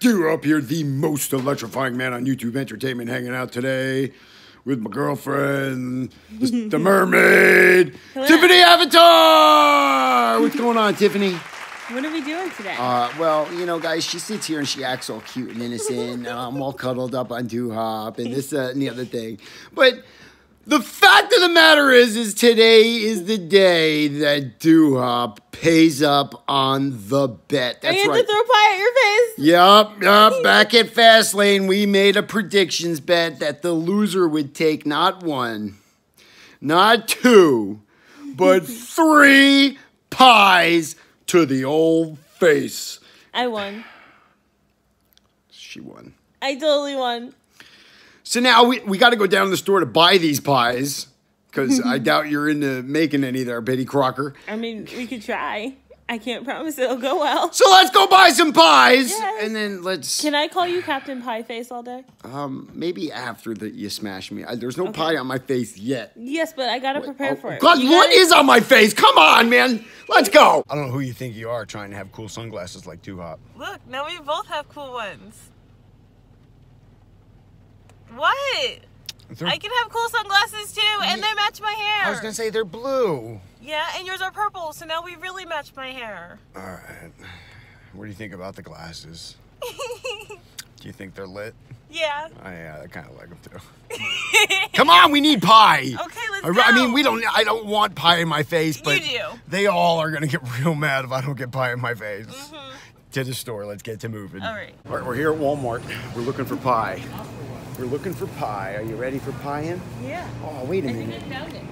Duhop here, the most electrifying man on YouTube Entertainment, hanging out today with my girlfriend, the, the mermaid, Tiffani Avatar. What's going on, Tiffani? What are we doing today? Uh, well, you know, guys, she sits here and she acts all cute and innocent. and I'm all cuddled up on Duhop and this, that, and the other thing. But the fact of the matter is, is today is the day that Duhop pays up on the bet. That's you right. to throw pie at your face? Yup, yup. Back at Fastlane, we made a predictions bet that the loser would take not one, not two, but three pies to the old face. I won. She won. I totally won. So now we, we got to go down to the store to buy these pies because I doubt you're into making any there, Betty Crocker. I mean, we could try. I can't promise it'll go well. So let's go buy some pies Yes. and then let's Can I call you Captain Pie Face all day? um maybe after that you smash me. I, there's no pie on my face yet. Yes, but I gotta prepare Oh, for it. God, You what gotta- is on my face? Come on, man. Let's go. I don't know who you think you are trying to have cool sunglasses like Duhop. Look, now we both have cool ones. What? I can have cool sunglasses too, and they match my hair. I was gonna say they're blue. Yeah, and yours are purple, so now we really match my hair. All right. What do you think about the glasses? Do you think they're lit? yeah. I, uh, I kind of like them too. Come on, we need pie. Okay, let's I, re- I mean, we don't. I don't want pie in my face, but do. they all are gonna get real mad if I don't get pie in my face. Mm -hmm. To the store. Let's get to moving. All right. All right, we're here at Walmart. We're looking for pie. We're looking for pie. Are you ready for pie in? Yeah. Oh, wait a I minute. I found it.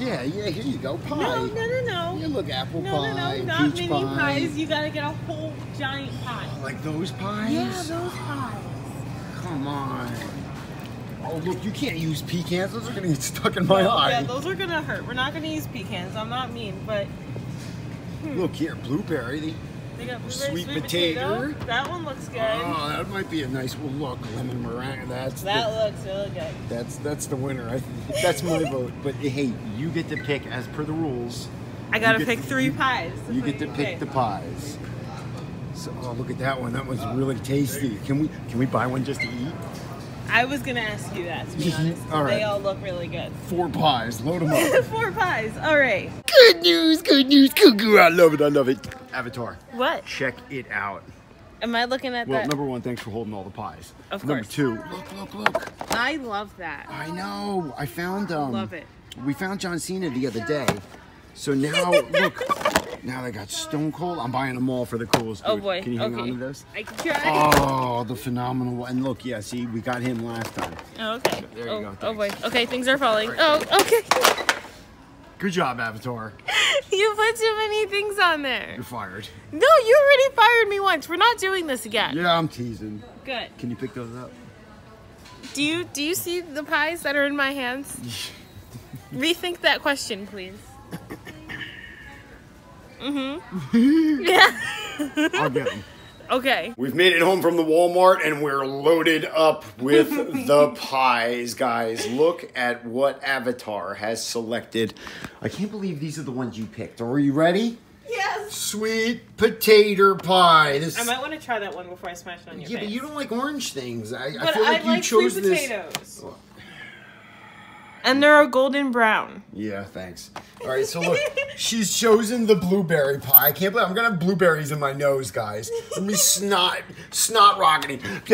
Yeah, yeah, here you go. Pie. No, no, no, no. Yeah, look, apple No, no, pie, no, not mini pie. pies. You gotta get a whole giant pie. Oh, like those pies? Yeah, those pies. Come on. Oh, look, you can't use pecans. Those are going to get stuck in my eye. Yeah, those are gonna hurt. We're not gonna use pecans. I'm not mean, but Look here, blueberry. Blueberry Sweet potato. That one looks good. Oh, that might be a nice well, look. Lemon meringue. That's that the, looks really good. that's that's the winner. I that's my vote. But hey, you get to pick as per the rules. I gotta pick three pies. That's You get to pick say. the pies. So, oh, look at that one. That one's really tasty. Can we can we buy one just to eat? I was gonna ask you that to be honest. All right. They all look really good. Four pies. Load them up. Four pies. All right. good news. Good news. Cuckoo. I love it. I love it. Avatar. What? Check it out. Am I looking at Well, that? number one, thanks for holding all the pies. Of Number course. two, look, look, look. I love that. I know. I found um. Love it. We found John Cena the other day. So now look. Now they got Stone Cold. I'm buying them all for the coolest. Oh boy. Can you hang okay. on to this? I can try. Oh, the phenomenal one. And look, yeah, see, we got him last time. Oh, okay. There you oh, go, Oh boy. Okay, things are falling. Oh, okay. Good job, Avatar. you put too many things on there. You're fired. No, you already fired me once. We're not doing this again. Yeah, I'm teasing. Good. Can you pick those up? Do you do you see the pies that are in my hands? Rethink that question, please. Mm-hmm. yeah. I'll get them. Okay. We've made it home from the Walmart and we're loaded up with the pies, guys. Look at what Avatar has selected. I can't believe these are the ones you picked. Are you ready? Yes. Sweet potato pie. This, I might want to try that one before I smash it on your yeah, face. but you don't like orange things. I, I But feel like I you like chose sweet this. potatoes. And they're a golden brown. Yeah, thanks. All right, so look, she's chosen the blueberry pie. I can't believe I'm gonna have blueberries in my nose, guys. Let me snot, snot rocketing.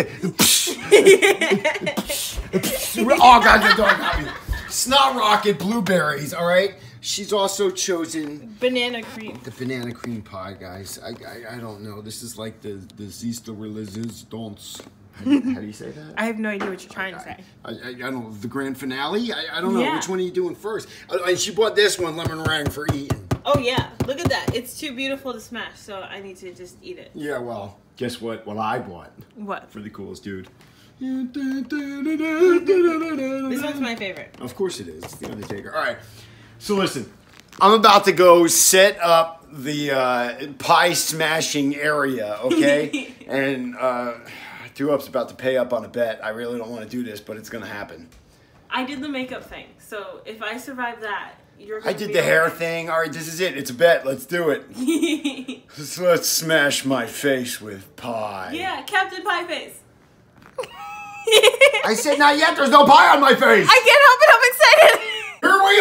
oh god, the dog got me. Snot rocket blueberries. All right. She's also chosen Banana cream. the banana cream pie, guys. I I, I don't know. This is like the the Zista Resistance. How do you- how do you say that? I have no idea what you're trying to say. I, I, I don't know the grand finale. I, I don't know Yeah. which one are you doing first. Uh, and she bought this one, lemon meringue, for eating. Oh yeah, look at that. It's too beautiful to smash, so I need to just eat it. Yeah, well, guess what? What I bought What? for the coolest dude. This one's my favorite. Of course it is. It's the Undertaker. All right. So listen, I'm about to go set up the uh, pie smashing area, okay? and uh, Duhop's about to pay up on a bet. I really don't want to do this, but it's going to happen. I did the makeup thing, so if I survive that, you're. I did the hair thing. All right, this is it. It's a bet. Let's do it. Let's, let's smash my face with pie. Yeah, Captain Pie Face. I said not yet. There's no pie on my face. I can't help it. I'm excited. Here we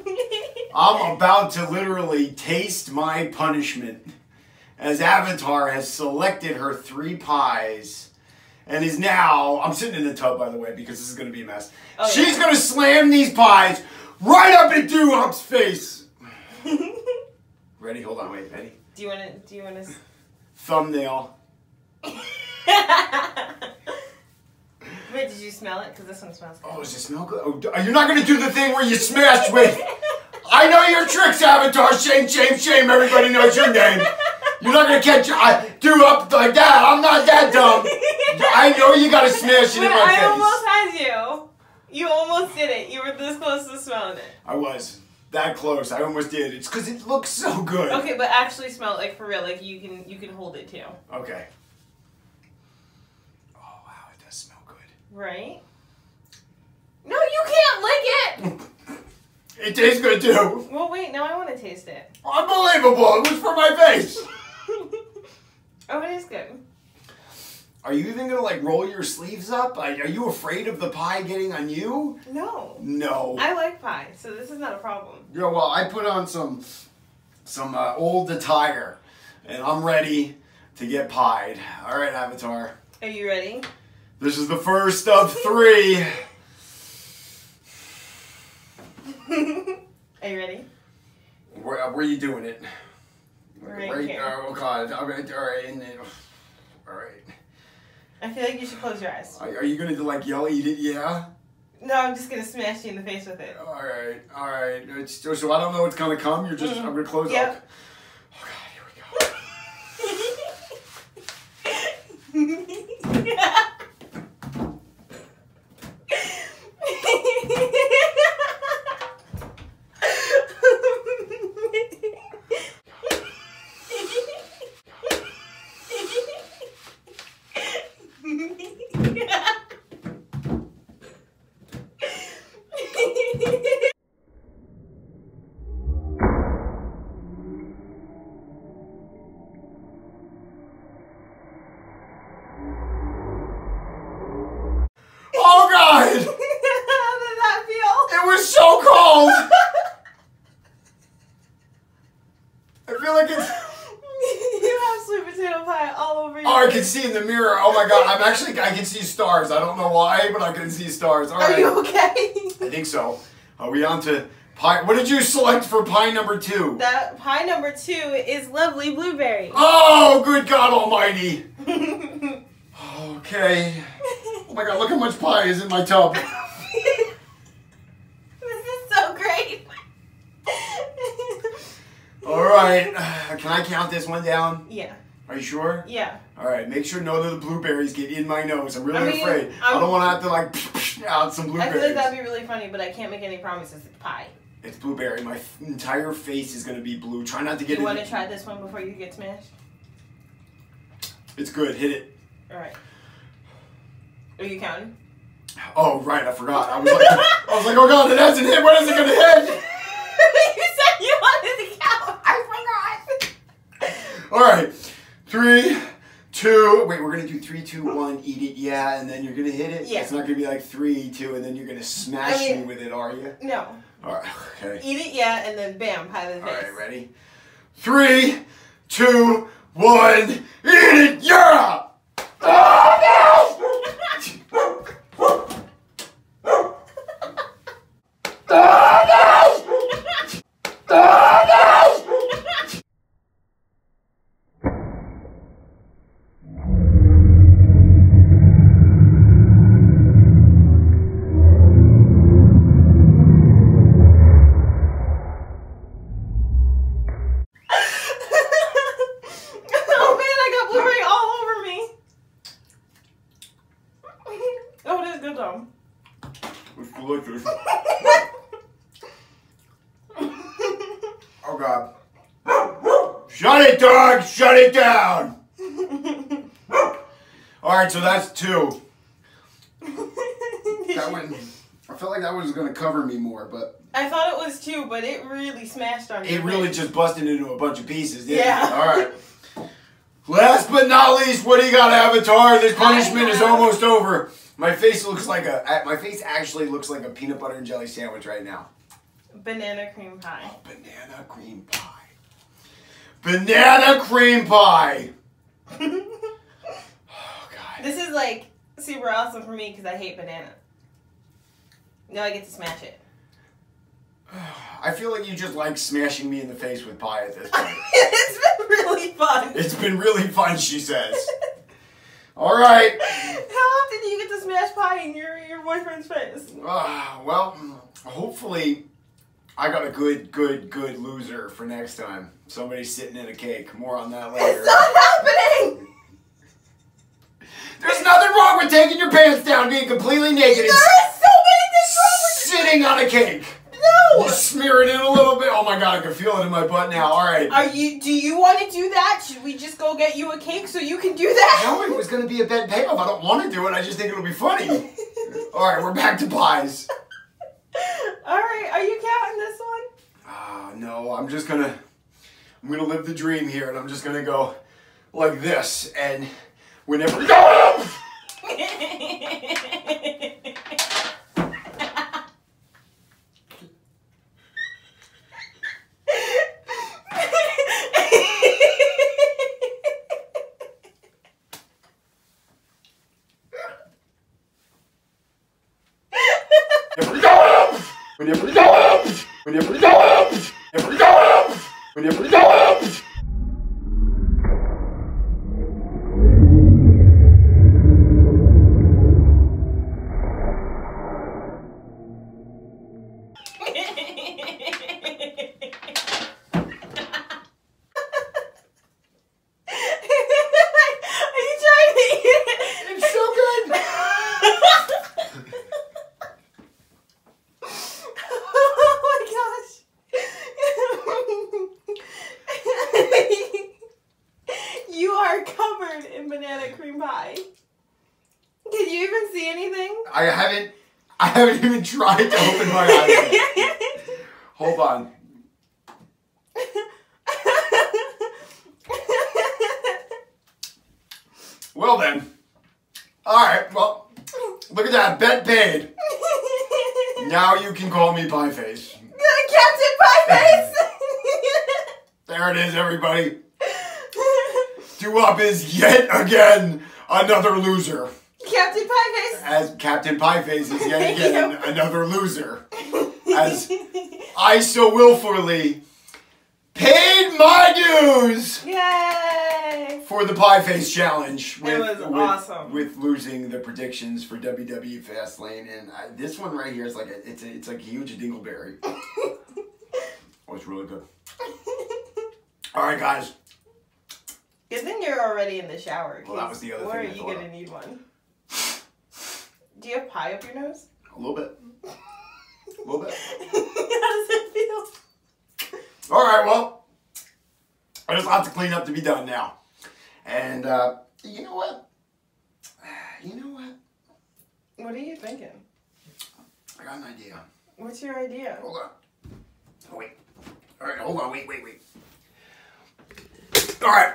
are. I'm about to literally taste my punishment as Avatar has selected her three pies and is now. I'm sitting in the tub, by the way, because this is going to be a mess. Oh, She's yeah. going to slam these pies right up in Duhop's face. Ready? Hold on, wait, ready? do you want to? Do you want to? Thumbnail. Wait, did you smell it? Because this one smells good. Oh, does it smell good? Oh, you're not going to do the thing where you smash with. I know your tricks, Avatar. Shame, shame, shame. Everybody knows your name. You're not gonna catch I Duhop like that. I'm not that dumb. I know you gotta smash it in But my I face. I almost had you. You almost did it. You were this close to smelling it. I was that close. I almost did. It's because it looks so good. Okay, but actually smell it like for real. Like you can you can hold it too. Okay. Oh wow, it does smell good. Right? No, you can't lick it. It tastes good too. Well, wait. Now I want to taste it. Unbelievable. It was for my face. Oh, it is good. Are you even gonna like roll your sleeves up? Are are you afraid of the pie getting on you? No, No. I like pie, so this is not a problem. Yeah, well, I put on some some uh, old attire, and I'm ready to get pied. All right, Avatar. Are you ready? This is the first of three. Are you ready? Where, where are you doing it? Right uh, oh God! All right, all right, and then, all right. I feel like you should close your eyes. Are, are you gonna like yell, eat it? Yeah. No, I'm just gonna smash you in the face with it. All right, all right. It's, so I don't know what's gonna come. You're just. I'm gonna close Yep. up. Oh God! Here we go. Oh God! How did that feel? It was so cold. I feel like it's. you have sweet potato pie all over your Oh, I can see in the mirror. Oh my god, I'm actually I can see stars. I don't know why, but I can see stars. All Are right, you okay? I think so. Are we on to pie? What did you select for pie number two? that pie number two is lovely blueberry. Oh, good God Almighty! Okay. Oh my god, look how much pie is in my tub. this is so great. All right, can I count this one down? yeah, Are you sure? yeah. All right, make sure none of the blueberries get in my nose. I'm really I mean, afraid. I I'm- don't want to have to like out some blueberries. I feel like that'd be really funny, but I can't make any promises. It's pie. It's blueberry. My entire face is gonna be blue. Try not to Do get you want to try this one before you get smashed? It's good. Hit it. All right. Are you counting? Oh right, I forgot. I was like, I was like, oh god, it hasn't hit. When is it gonna hit? you said you wanted to count. I forgot. All right, three, two. Wait, we're gonna do three, two, one. Eat it, yeah, and then you're gonna hit it. Yeah. It's not gonna be like three, two, and then you're gonna smash I mean- me with it, are you? No. All right. Okay. Eat it, yeah, and then bam, pie the face. right. Ready? Three, two, one. Eat it, yeah. oh man, I got blueberry all over me. oh, it is good though. It's delicious. Oh god. Shut it, dog! Shut it down! Alright, so that's two. That went. I felt like that one was gonna cover me more, but I thought it was two, but it really smashed on me. it really just busted into a bunch of pieces. Yeah. It? All right. Last but not least, what do you got, Avatar? This punishment is almost over. My face looks like a. My face actually looks like a peanut butter and jelly sandwich right now. banana cream pie. Oh, banana cream pie. Banana cream pie. Oh God. This is like super awesome for me because I hate banana. Now I get to smash it. I feel like you just like smashing me in the face with pie at this point. it's been really fun. it's been really fun, she says. All right. How often do you get to smash pie in your, your boyfriend's face? Uh, well, hopefully, I got a good, good, good loser for next time. Somebody sitting in a cake. More on that later. It's not happening! There's nothing wrong with taking your pants down, being completely naked, There is so many things wrong with sitting on a cake. No! Just smear it in a little bit. Oh my god, I can feel it in my butt now. All right. Are you? Do you want to do that? Should we just go get you a cake so you can do that? No, it was going to be a bad payoff. I don't want to do it. I just think it'll be funny. All right, we're back to pies. All right. Are you counting this one? Ah, no, I'm just gonna, I'm gonna live the dream here, and I'm just gonna go like this, and whenever. Whenever. Whenever. Whenever. Are you trying to eat it? It's so good. oh my gosh. you are covered in banana cream pie. Can you even see anything? I haven't. I haven't even tried to open my eyes. yet. Hold on. Well then. All right. Well, look at that. Bet paid. Now you can call me Pie Face. Captain Pie Face! There it is, everybody. Duhop is yet again another loser. Captain Pie Face! As Captain Pie Face is yet again you. another loser. As I so willfully paid my dues Yay! for the Pie Face Challenge. With, was with, awesome. With losing the predictions for WWE Fastlane, and I, this one right here is like a, it's a, it's like a huge dingleberry. Oh, it's really good. All right, guys. Good then you're already in the shower. Well, that was the other Or thing I are you gonna need one? Do you have pie up your nose? A little bit. A little bit. How does it feel? All right, well, there's lots of cleanup to be done now. And uh, you know what? You know what? What are you thinking? I got an idea. What's your idea? Hold on. Oh, wait. All right, hold on. Wait, wait, wait. All right.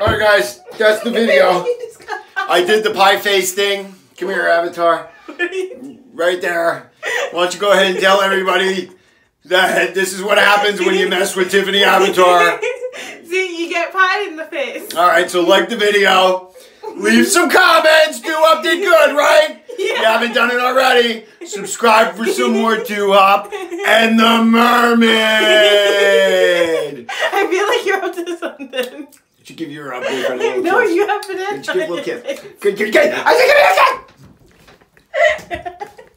All right, guys. That's the video. You just got- I did the pie face thing. Come here, Avatar. Right there. Why don't you go ahead and tell everybody that this is what happens when you mess with Tiffani Avatar. See, you get pie in the face. All right, so like the video, leave some comments. Do up did good, right? If you haven't done it already, subscribe for some more Duhop and the Mermaid. I feel like you're up to something. Did you give your uh, boyfriend a little No, kiss? you have banana. Did you give a little kiss? Good, good, good. I think give me a kiss.